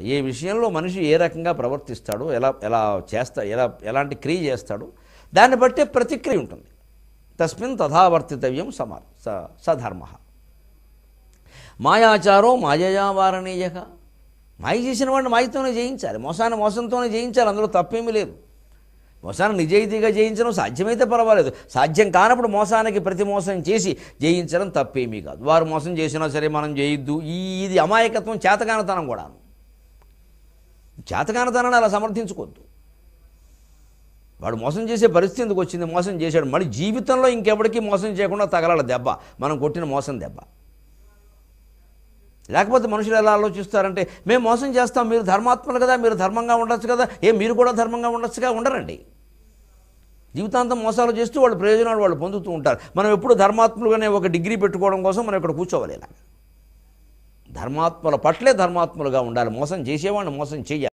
ఏ విషయంలో మనిషి ఏ రకంగా ప్రవర్తిస్తాడో ఎలా ఎలా చేస్తా ఎలా ఎలాంటి క్రియ చేస్తాడో దాన్ని బట్టే ప్రతిక్రియ ఉంటుంది. తస్మిన్ తథావర్తితవ్యం సమా స సధర్మ. మాయాచారో మాయయా మాయ చేసిన వాడిని మాయతోనే జయించాలి. మోసాన్ని మోసంతోనే జయించాలి. అందులో తప్పేమీ లేదు. మోసాన్ని నిజాయితీగా జయించడం సాధ్యమైతే పర్వాలేదు. సాధ్యం కానప్పుడు మోసానికి ప్రతి మోసం చేసి జయించడం తప్పేమీ కాదు. వారు మోసం చేసినా సరే మనం చేయొద్దు ఈ ఇది అమాయకత్వం చేతగానతనం కూడా చేతకానతనాన్ని అలా సమర్థించుకోవద్దు. వాడు మోసం చేసే పరిస్థితి ఎందుకు వచ్చింది? మోసం చేశాడు. మళ్ళీ జీవితంలో ఇంకెవడికి మోసం చేయకుండా తగలాల దెబ్బ? మనం కొట్టిన మోసం దెబ్బ. లేకపోతే మనుషులు ఎలా ఆలోచిస్తారంటే మేము మోసం చేస్తాం. మీరు ధర్మాత్మలు కదా. మీరు ధర్మంగా ఉండొచ్చు కదా. ఏ మీరు కూడా ధర్మంగా ఉండొచ్చుగా? ఉండరండి. జీవితాంతం మోసాలు చేస్తూ వాళ్ళు ప్రయోజనాలు వాళ్ళు పొందుతూ ఉంటారు. మనం ఎప్పుడు ధర్మాత్ములుగానే ఒక డిగ్రీ పెట్టుకోవడం కోసం మనం ఇక్కడ కూర్చోవాలి ఇలా ధర్మాత్మల పట్లే ధర్మాత్ములుగా ఉండాలి. మోసం చేసేవాడిని మోసం చేయాలి.